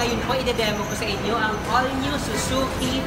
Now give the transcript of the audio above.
ngayon po, i-demo ko sa inyo ang all-new Suzuki.